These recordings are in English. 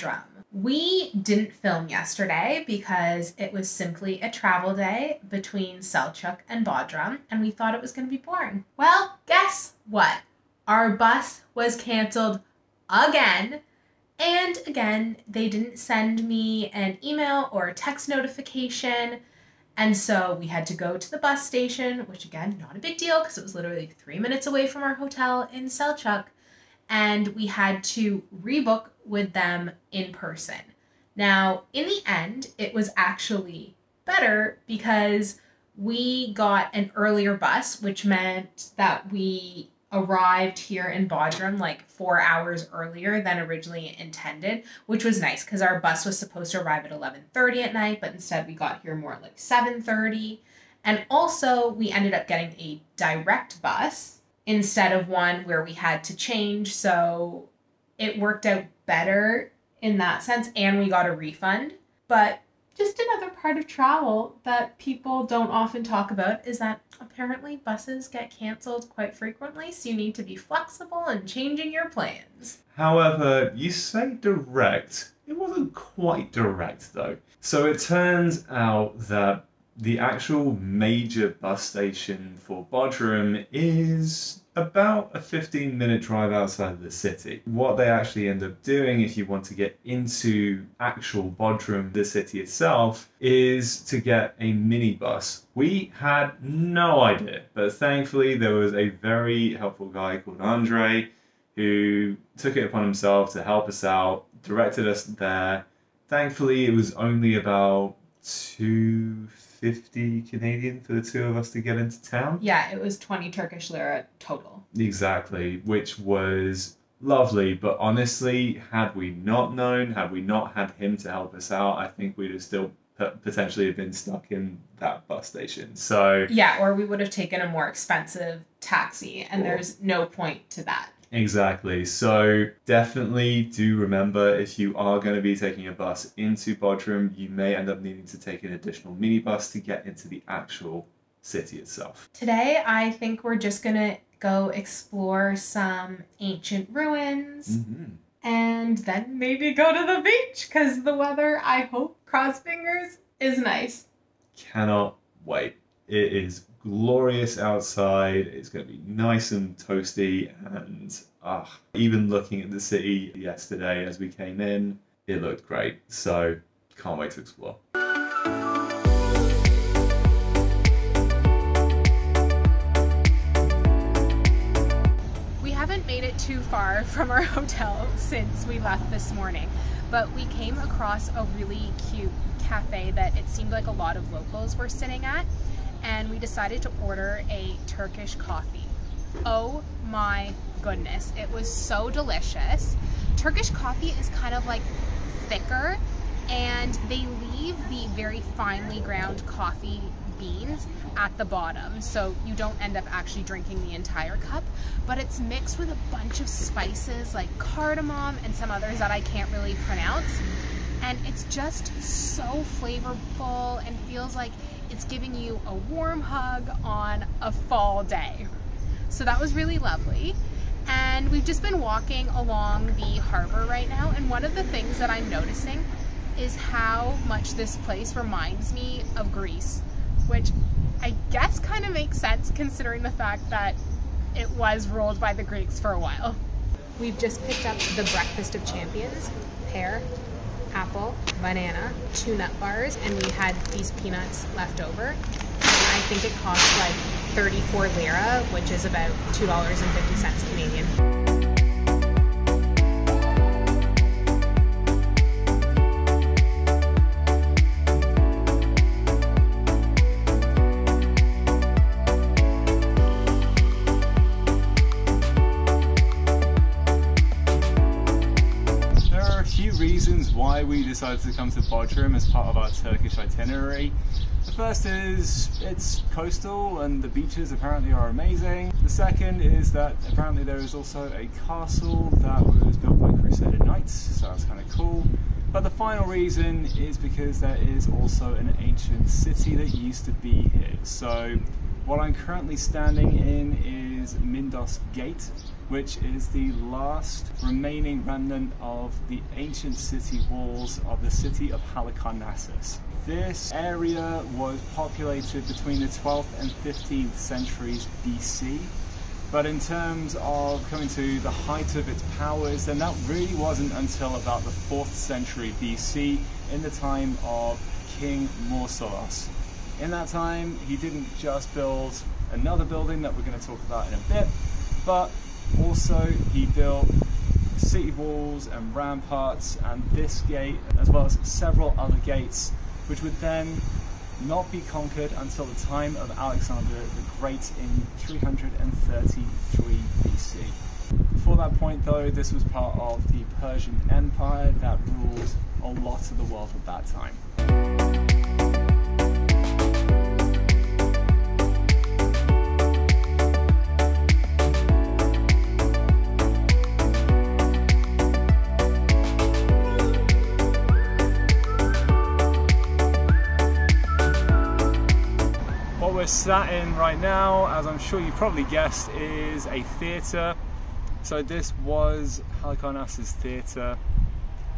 Bodrum. We didn't film yesterday because it was simply a travel day between Selçuk and Bodrum, and we thought it was going to be boring. Well, guess what? Our bus was canceled again. And again, they didn't send me an email or a text notification. And so we had to go to the bus station, which again, not a big deal because it was literally three minutes away from our hotel in Selçuk. And we had to rebook with them in person. Now, in the end, it was actually better because we got an earlier bus, which meant that we arrived here in Bodrum like four hours earlier than originally intended, which was nice because our bus was supposed to arrive at 11:30 at night, but instead we got here more like 7:30. And also we ended up getting a direct bus instead of one where we had to change, so it worked out better in that sense and we got a refund. But just another part of travel that people don't often talk about is that apparently buses get canceled quite frequently, so you need to be flexible and changing your plans. However, you say direct. It wasn't quite direct though. So it turns out that the actual major bus station for Bodrum is about a 15 minute drive outside of the city. What they actually end up doing if you want to get into actual Bodrum, the city itself, is to get a minibus. We had no idea, but thankfully there was a very helpful guy called Andre who took it upon himself to help us out, directed us there. Thankfully, it was only about two 50 Canadian for the two of us to get into town. Yeah, it was 20 Turkish lira total. Exactly, which was lovely. But honestly, had we not known, had we not had him to help us out, I think we'd have still potentially have been stuck in that bus station. So yeah, or we would have taken a more expensive taxi, and there's no point to that. Exactly. So definitely do remember if you are going to be taking a bus into Bodrum, you may end up needing to take an additional minibus to get into the actual city itself. Today, I think we're just going to go explore some ancient ruins. Mm-hmm. And then maybe go to the beach because the weather, I hope, cross fingers, is nice. Cannot wait. It is glorious outside. It's going to be nice and toasty. And uh, even looking at the city yesterday as we came in, it looked great. So can't wait to explore. We haven't made it too far from our hotel since we left this morning, but we came across a really cute cafe that it seemed like a lot of locals were sitting at and we decided to order a Turkish coffee. Oh my goodness, it was so delicious. Turkish coffee is kind of like thicker and they leave the very finely ground coffee beans at the bottom so you don't end up actually drinking the entire cup but it's mixed with a bunch of spices like cardamom and some others that I can't really pronounce and it's just so flavorful and feels like it's giving you a warm hug on a fall day. So that was really lovely. And we've just been walking along the harbor right now, and one of the things that I'm noticing is how much this place reminds me of Greece, which I guess kind of makes sense considering the fact that it was ruled by the Greeks for a while. We've just picked up the breakfast of champions, pear, apple, banana, two nut bars, and we had these peanuts left over. And I think it cost like 34 lira, which is about $2.50 Canadian. Why we decided to come to Bodrum as part of our Turkish itinerary. The first is it's coastal and the beaches apparently are amazing. The second is that apparently there is also a castle that was built by Crusader Knights, so that's kind of cool. But the final reason is because there is also an ancient city that used to be here. So What I'm currently standing in is Myndos Gate, which is the last remaining remnant of the ancient city walls of the city of Halicarnassus. This area was populated between the 12th and 15th centuries BC, but in terms of coming to the height of its powers, then that really wasn't until about the 4th century BC in the time of King Mausolus. In that time, he didn't just build another building that we're going to talk about in a bit, but also he built city walls and ramparts and this gate, as well as several other gates, which would then not be conquered until the time of Alexander the Great in 333 BC. Before that point, though, this was part of the Persian Empire that ruled a lot of the world at that time. Sat in right now, as I'm sure you probably guessed, is a theatre. So this was Halicarnassus Theatre,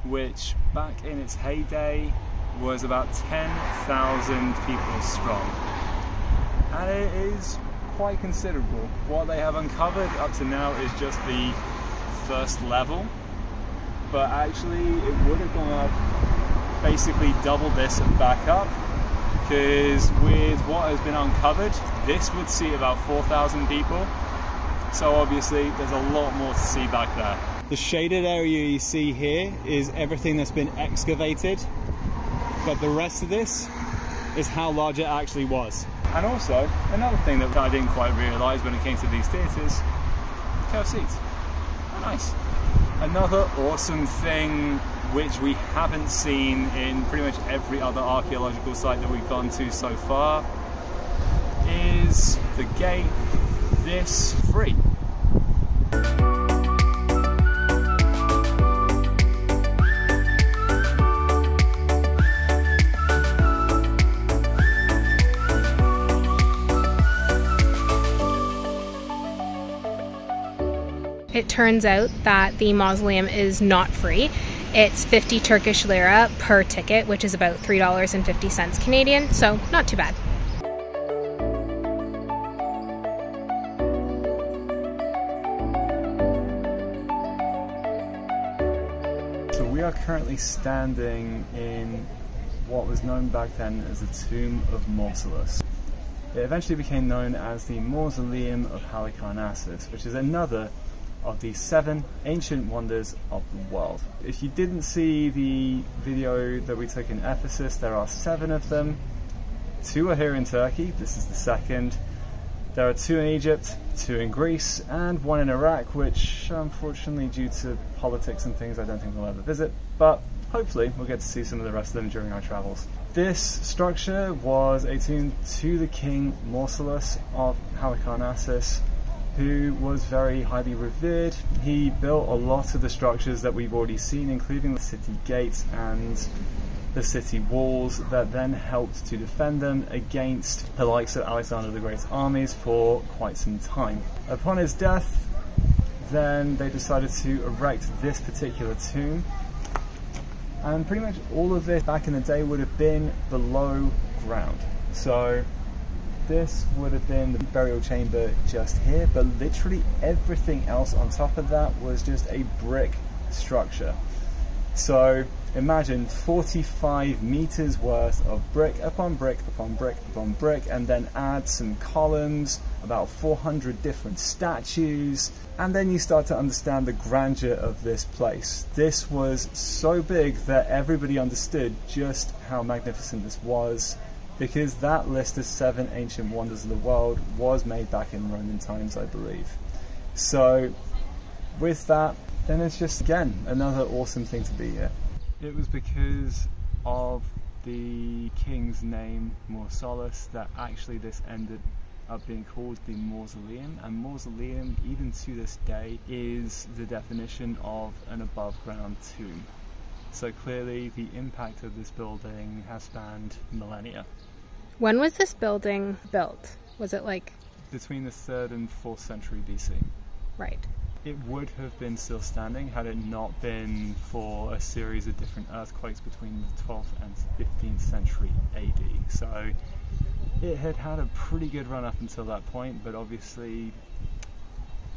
which back in its heyday was about 10,000 people strong. And it is quite considerable. What they have uncovered up to now is just the first level, but actually it would have gone up basically double this and back up because with what has been uncovered, this would seat about 4,000 people. So obviously there's a lot more to see back there. The shaded area you see here is everything that's been excavated, but the rest of this is how large it actually was. And also, another thing that I didn't quite realise when it came to these theatres, curved seats. Oh, nice. Another awesome thing which we haven't seen in pretty much every other archaeological site that we've gone to so far is the gate this free. It turns out that the mausoleum is not free. It's 50 Turkish lira per ticket, which is about $3.50 Canadian, so not too bad. So we are currently standing in what was known back then as the Tomb of Mausolus. It eventually became known as the Mausoleum of Halicarnassus, which is another of the seven ancient wonders of the world. If you didn't see the video that we took in Ephesus, there are seven of them. Two are here in Turkey, this is the second. There are two in Egypt, two in Greece, and one in Iraq, which unfortunately, due to politics and things, I don't think we'll ever visit, but hopefully we'll get to see some of the rest of them during our travels. This structure was a tomb to the king Mausolus of Halicarnassus, who was very highly revered. He built a lot of the structures that we've already seen, including the city gates and the city walls that then helped to defend them against the likes of Alexander the Great's armies for quite some time. Upon his death, then they decided to erect this particular tomb. And pretty much all of this back in the day would have been below ground. So this would have been the burial chamber just here, but literally everything else on top of that was just a brick structure. So imagine 45 meters worth of brick upon brick upon brick upon brick, and then add some columns, about 400 different statues, and then you start to understand the grandeur of this place. This was so big that everybody understood just how magnificent this was because that list of seven ancient wonders of the world was made back in Roman times, I believe. So, with that, then it's just again another awesome thing to be here. It was because of the king's name, Mausolus, that actually this ended up being called the mausoleum. And mausoleum, even to this day, is the definition of an above ground tomb. So clearly, the impact of this building has spanned millennia. When was this building built? Was it like between the 3rd and 4th century BC. right? It would have been still standing had it not been for a series of different earthquakes between the 12th and 15th century AD. So it had had a pretty good run up until that point, but obviously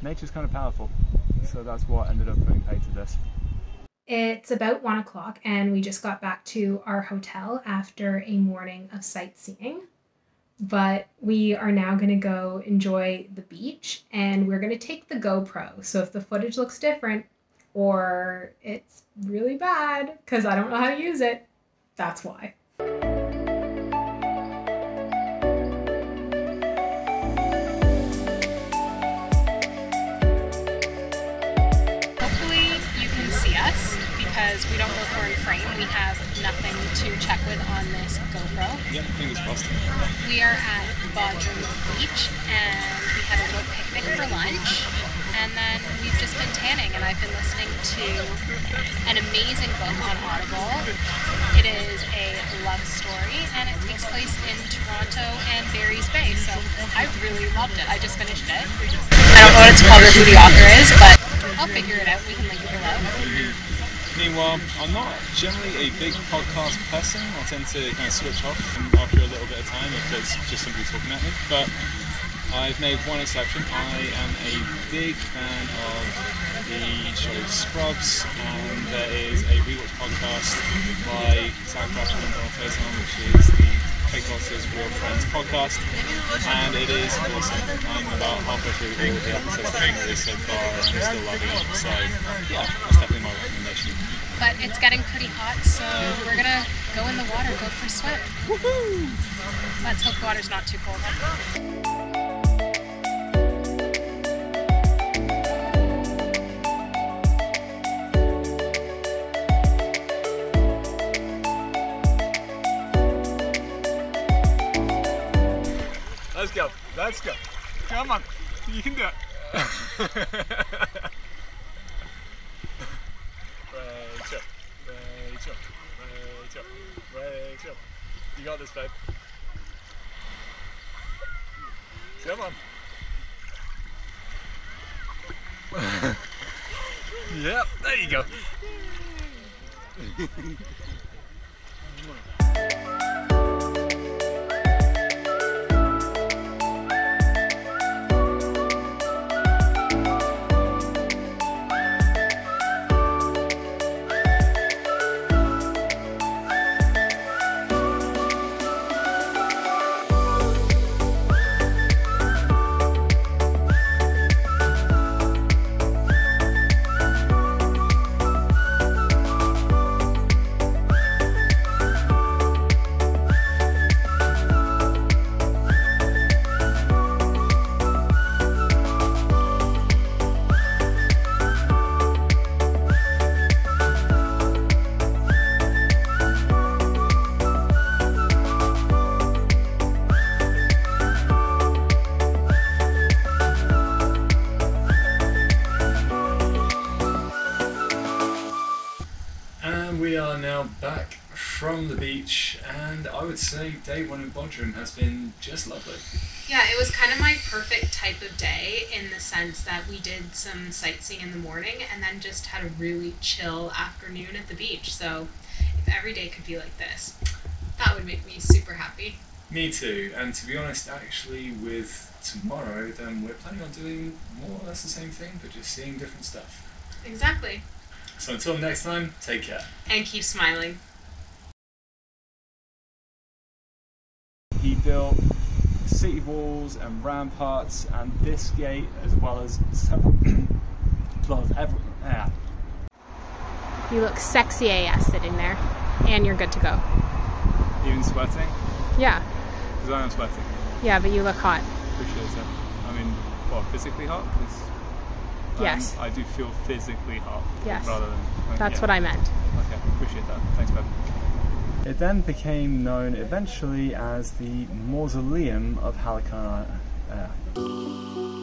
nature's kind of powerful. So that's what ended up putting pay to this. It's about one o'clock, and we just got back to our hotel after a morning of sightseeing. But we are now going to go enjoy the beach, and we're going to take the GoPro. So if the footage looks different or it's really bad because I don't know how to use it, that's why. Because we don't look we're in frame. We have nothing to check with on this GoPro. Yeah, fingers crossed. We are at Bodrum Beach and we had a little picnic for lunch. And then we've just been tanning and I've been listening to an amazing book on Audible. It is a love story and it takes place in Toronto and Barry's Bay. So I really loved it. I just finished it. I don't know what it's called or who the author is, but I'll figure it out. We can link it below. Meanwhile, I'm not generally a big podcast person. I tend to kind of switch off after a little bit of time if it's just somebody talking at me. But I've made one exception. I am a big fan of the show Scrubs, and there is a rewatch podcast by Zach Braff and Faison, which is the Fake Bosses Real Friends podcast, and it is awesome. I'm about halfway through all the episodes I've so far, and I'm still loving it. So, yeah, that's definitely my recommendation. But it's getting pretty hot, so we're gonna go in the water, go for a swim. Woohoo! Let's hope the water's not too cold. yep, there you go. from the beach, and I would say day one in Bodrum has been just lovely. Yeah, it was kind of my perfect type of day in the sense that we did some sightseeing in the morning and then just had a really chill afternoon at the beach. So, if every day could be like this, that would make me super happy. Me too, and to be honest, actually, with tomorrow, then we're planning on doing more or less the same thing, but just seeing different stuff. Exactly. So until next time, take care. And keep smiling. Built city walls and ramparts and this gate as well as several every, yeah. You look sexy AS sitting there, and you're good to go. even sweating Yeah, because I am sweating yeah, but you look hot. appreciate it I mean well, physically hot 'Cause Yes. I do feel physically hot Yes. rather than That's what I meant. okay appreciate that thanks babe it then became known eventually as the mausoleum of Halicarnassus. uh,